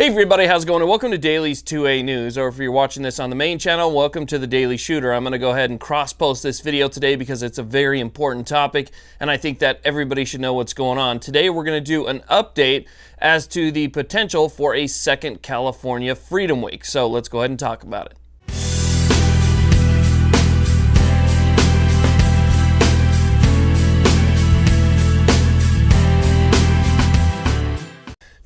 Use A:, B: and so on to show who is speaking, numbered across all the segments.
A: Hey everybody, how's it going? And welcome to Daily's 2A News, or if you're watching this on the main channel, welcome to the Daily Shooter. I'm going to go ahead and cross-post this video today because it's a very important topic, and I think that everybody should know what's going on. Today we're going to do an update as to the potential for a second California Freedom Week. So let's go ahead and talk about it.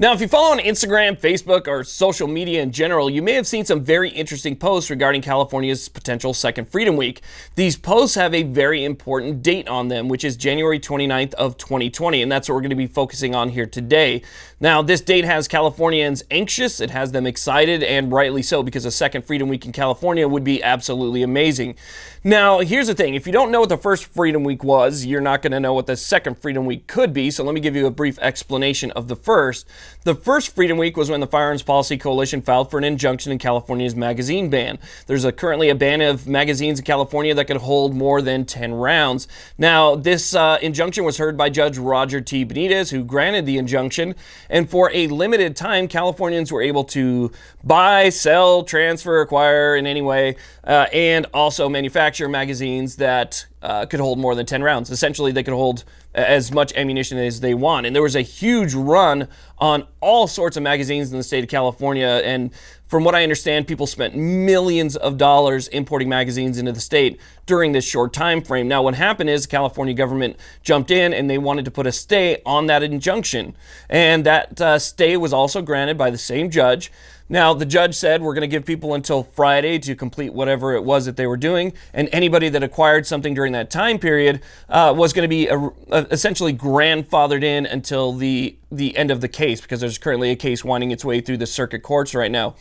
A: Now, if you follow on Instagram, Facebook, or social media in general, you may have seen some very interesting posts regarding California's potential second Freedom Week. These posts have a very important date on them, which is January 29th of 2020, and that's what we're going to be focusing on here today. Now, this date has Californians anxious, it has them excited, and rightly so, because a second Freedom Week in California would be absolutely amazing. Now, here's the thing. If you don't know what the first Freedom Week was, you're not going to know what the second Freedom Week could be, so let me give you a brief explanation of the first. The first Freedom Week was when the Firearms Policy Coalition filed for an injunction in California's magazine ban. There's a, currently a ban of magazines in California that could hold more than 10 rounds. Now, this uh, injunction was heard by Judge Roger T. Benitez, who granted the injunction, and for a limited time, Californians were able to buy, sell, transfer, acquire in any way, uh, and also manufacture magazines that uh, could hold more than 10 rounds. Essentially, they could hold as much ammunition as they want. And there was a huge run on all sorts of magazines in the state of California. And from what I understand, people spent millions of dollars importing magazines into the state during this short time frame. Now, what happened is the California government jumped in and they wanted to put a stay on that injunction. And that uh, stay was also granted by the same judge. Now, the judge said we're going to give people until Friday to complete whatever it was that they were doing, and anybody that acquired something during that time period uh, was going to be a, a, essentially grandfathered in until the the end of the case because there's currently a case winding its way through the circuit courts right now.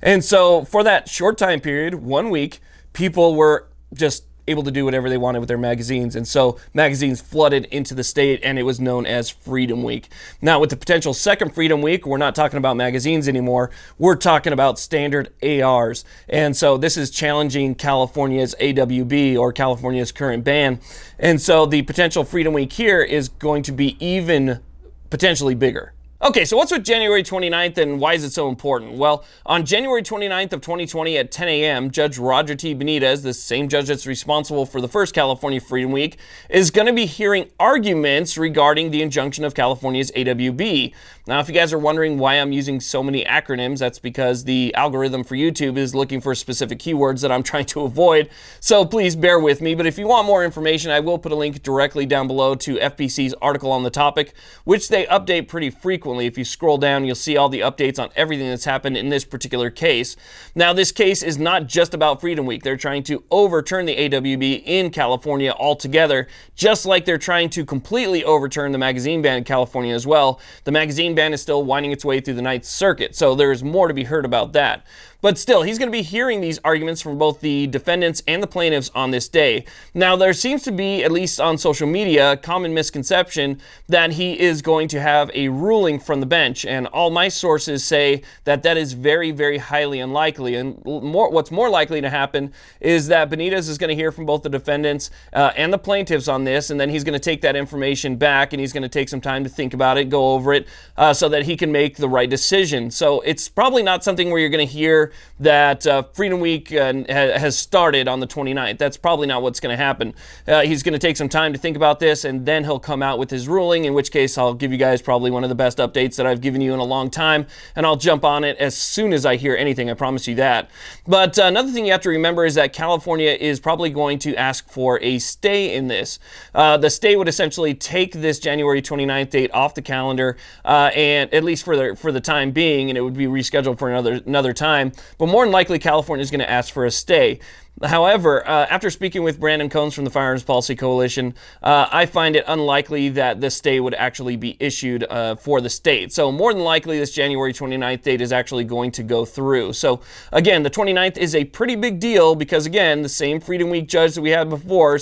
A: And so, for that short time period, one week, people were just able to do whatever they wanted with their magazines. And so magazines flooded into the state and it was known as Freedom Week. Now, with the potential second Freedom Week, we're not talking about magazines anymore. We're talking about standard ARs. And so this is challenging California's AWB or California's current ban. And so the potential Freedom Week here is going to be even potentially bigger. Okay, so what's with January 29th and why is it so important? Well, on January 29th of 2020 at 10 a.m., Judge Roger T. Benitez, the same judge that's responsible for the first California Freedom Week, is going to be hearing arguments regarding the injunction of California's AWB. Now, if you guys are wondering why I'm using so many acronyms, that's because the algorithm for YouTube is looking for specific keywords that I'm trying to avoid, so please bear with me. But if you want more information, I will put a link directly down below to FPC's article on the topic, which they update pretty frequently frequently. If you scroll down, you'll see all the updates on everything that's happened in this particular case. Now, this case is not just about Freedom Week. They're trying to overturn the AWB in California altogether, just like they're trying to completely overturn the magazine ban in California as well. The magazine ban is still winding its way through the Ninth Circuit, so there's more to be heard about that. But still, he's going to be hearing these arguments from both the defendants and the plaintiffs on this day. Now, there seems to be, at least on social media, a common misconception that he is going to have a ruling from the bench. And all my sources say that that is very, very highly unlikely. And more, what's more likely to happen is that Benitez is going to hear from both the defendants uh, and the plaintiffs on this. And then he's going to take that information back and he's going to take some time to think about it, go over it, uh, so that he can make the right decision. So it's probably not something where you're going to hear that uh, Freedom Week uh, has started on the 29th. That's probably not what's going to happen. Uh, he's going to take some time to think about this, and then he'll come out with his ruling, in which case I'll give you guys probably one of the best updates that I've given you in a long time, and I'll jump on it as soon as I hear anything. I promise you that. But uh, another thing you have to remember is that California is probably going to ask for a stay in this. Uh, the stay would essentially take this January 29th date off the calendar, uh, and at least for the for the time being, and it would be rescheduled for another another time but more than likely California is going to ask for a stay. However, uh, after speaking with Brandon Combs from the Firearms Policy Coalition, uh, I find it unlikely that this stay would actually be issued uh, for the state. So, more than likely, this January 29th date is actually going to go through. So, again, the 29th is a pretty big deal because, again, the same Freedom Week judge that we had before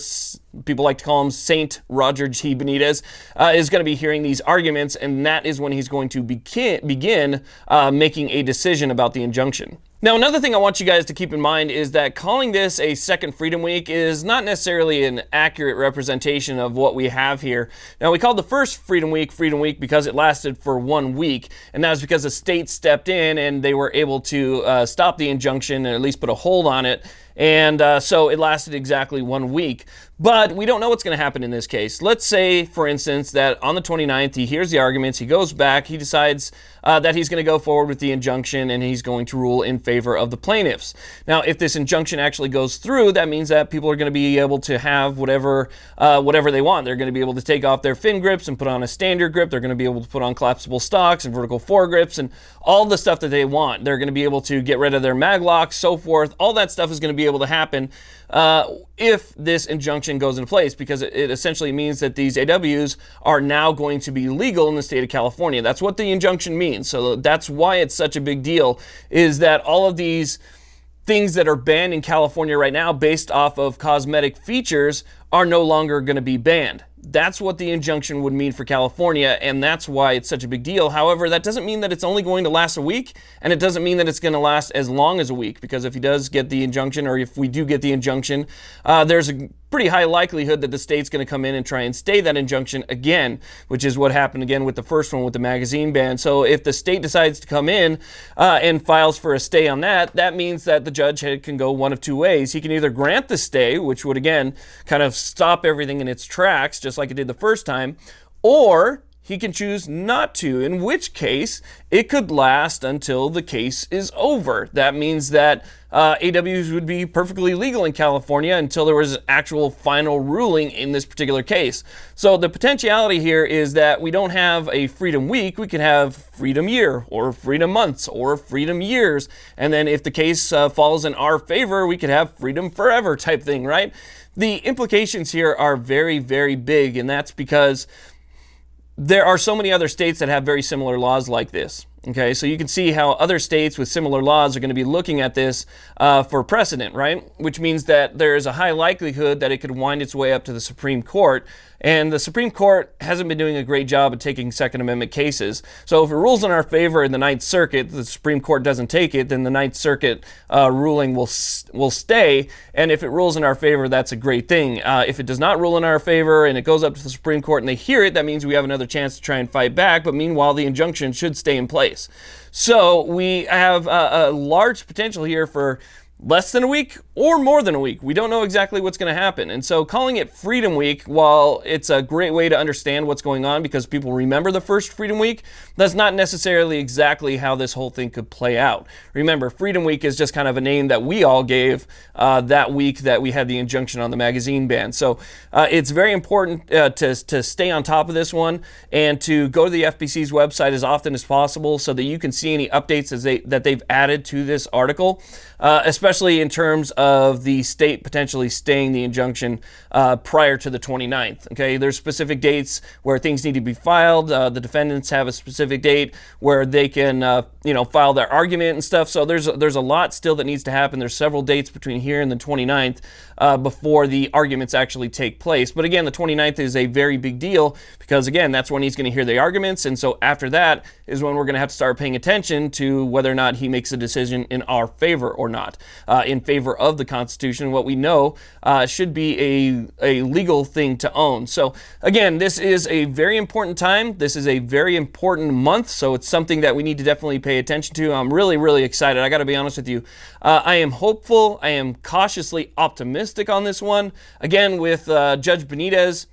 A: people like to call him Saint Roger T. Benitez, uh, is going to be hearing these arguments, and that is when he's going to begin, begin uh, making a decision about the injunction. Now, another thing I want you guys to keep in mind is that calling this a second Freedom Week is not necessarily an accurate representation of what we have here. Now, we called the first Freedom Week Freedom Week because it lasted for one week, and that was because the state stepped in and they were able to uh, stop the injunction and at least put a hold on it and uh, so it lasted exactly one week. But we don't know what's going to happen in this case. Let's say, for instance, that on the 29th, he hears the arguments, he goes back, he decides uh, that he's going to go forward with the injunction and he's going to rule in favor of the plaintiffs. Now, if this injunction actually goes through, that means that people are going to be able to have whatever uh, whatever they want. They're going to be able to take off their fin grips and put on a standard grip. They're going to be able to put on collapsible stocks and vertical foregrips and all the stuff that they want. They're going to be able to get rid of their mag locks, so forth. All that stuff is going to be able to happen uh, if this injunction goes into place, because it, it, essentially means that these AWs are now going to be legal in the state of California. That's what the injunction means. So that's why it's such a big deal, is that all of these things that are banned in California right now based off of cosmetic features are no longer going to be banned. That's what the injunction would mean for California, and that's why it's such a big deal. However, that doesn't mean that it's only going to last a week, and it doesn't mean that it's going to last as long as a week, because if he does get the injunction, or if we do get the injunction, uh, there's a pretty high likelihood that the state's going to come in and try and stay that injunction again, which is what happened again with the first one with the magazine ban. So if the state decides to come in uh, and files for a stay on that, that means that the judge can go one of two ways. He can either grant the stay, which would again kind of stop everything in its tracks, just like it did the first time, or he can choose not to, in which case it could last until the case is over. That means that uh, AWs would be perfectly legal in California until there was an actual final ruling in this particular case. So the potentiality here is that we don't have a Freedom Week, we could have Freedom Year, or Freedom Months, or Freedom Years. And then if the case uh, falls in our favor, we could have Freedom Forever type thing, right? The implications here are very, very big, and that's because there are so many other states that have very similar laws like this. Okay, so you can see how other states with similar laws are going to be looking at this uh, for precedent, right? Which means that there is a high likelihood that it could wind its way up to the Supreme Court. And the Supreme Court hasn't been doing a great job of taking Second Amendment cases. So if it rules in our favor in the Ninth Circuit, the Supreme Court doesn't take it, then the Ninth Circuit uh, ruling will will stay. And if it rules in our favor, that's a great thing. Uh, if it does not rule in our favor and it goes up to the Supreme Court and they hear it, that means we have another chance to try and fight back. But meanwhile, the injunction should stay in place. So we have a, a large potential here for less than a week or more than a week. We don't know exactly what's going to happen. And so calling it Freedom Week, while it's a great way to understand what's going on because people remember the first Freedom Week, that's not necessarily exactly how this whole thing could play out. Remember, Freedom Week is just kind of a name that we all gave uh, that week that we had the injunction on the magazine ban. So uh, it's very important uh, to, to stay on top of this one and to go to the FPC's website as often as possible so that you can see any updates as they, that they've added to this article, uh, especially in terms of the state potentially staying the injunction uh, prior to the 29th. Okay, there's specific dates where things need to be filed. Uh, the defendants have a specific date where they can, uh, you know, file their argument and stuff. So there's there's a lot still that needs to happen. There's several dates between here and the 29th uh, before the arguments actually take place. But again, the 29th is a very big deal because again, that's when he's going to hear the arguments, and so after that is when we're going to have to start paying attention to whether or not he makes a decision in our favor or not, uh, in favor of the Constitution, what we know uh, should be a, a legal thing to own. So, again, this is a very important time. This is a very important month, so it's something that we need to definitely pay attention to. I'm really, really excited. I got to be honest with you. Uh, I am hopeful. I am cautiously optimistic on this one. Again, with uh, Judge Benitez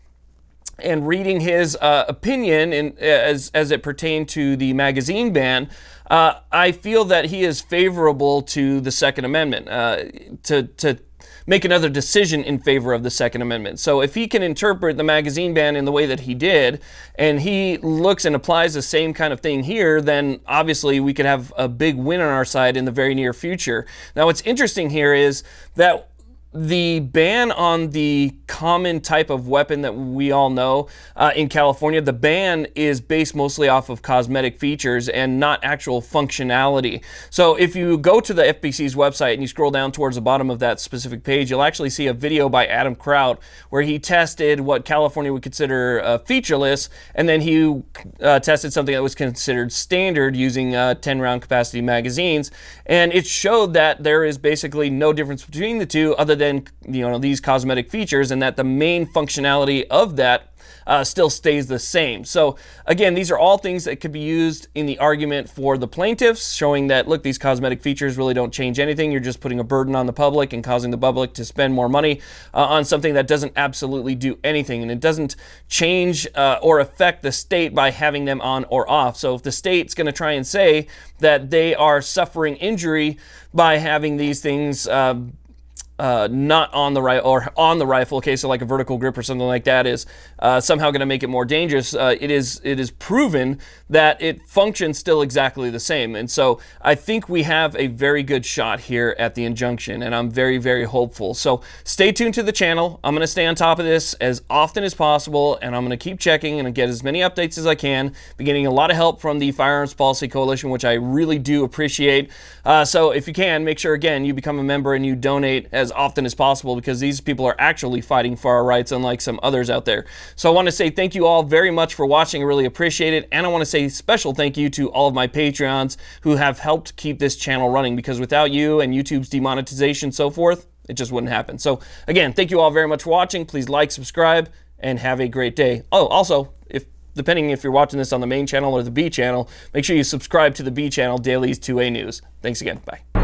A: and reading his uh, opinion in, as, as it pertained to the magazine ban, uh, I feel that he is favorable to the Second Amendment, uh, to, to make another decision in favor of the Second Amendment. So if he can interpret the magazine ban in the way that he did, and he looks and applies the same kind of thing here, then obviously we could have a big win on our side in the very near future. Now, what's interesting here is that the ban on the common type of weapon that we all know uh, in California, the ban is based mostly off of cosmetic features and not actual functionality. So if you go to the FPC's website and you scroll down towards the bottom of that specific page, you'll actually see a video by Adam Kraut where he tested what California would consider uh, featureless, and then he uh, tested something that was considered standard using uh, 10 round capacity magazines. And it showed that there is basically no difference between the two other than you know these cosmetic features and that the main functionality of that uh, still stays the same. So again, these are all things that could be used in the argument for the plaintiffs, showing that, look, these cosmetic features really don't change anything. You're just putting a burden on the public and causing the public to spend more money uh, on something that doesn't absolutely do anything. And it doesn't change uh, or affect the state by having them on or off. So if the state's going to try and say that they are suffering injury by having these things um, uh, not on the right or on the rifle, okay, so like a vertical grip or something like that is uh, somehow going to make it more dangerous. Uh, it is it is proven that it functions still exactly the same, and so I think we have a very good shot here at the injunction, and I'm very very hopeful. So stay tuned to the channel. I'm going to stay on top of this as often as possible, and I'm going to keep checking and get as many updates as I can. Be getting a lot of help from the Firearms Policy Coalition, which I really do appreciate. Uh, so if you can, make sure again you become a member and you donate as often as possible because these people are actually fighting for our rights, unlike some others out there. So I want to say thank you all very much for watching. I really appreciate it. And I want to say special thank you to all of my Patreons who have helped keep this channel running because without you and YouTube's demonetization so forth, it just wouldn't happen. So again, thank you all very much for watching. Please like, subscribe, and have a great day. Oh, also, if depending if you're watching this on the main channel or the B channel, make sure you subscribe to the B channel, Dailies 2A News. Thanks again. Bye.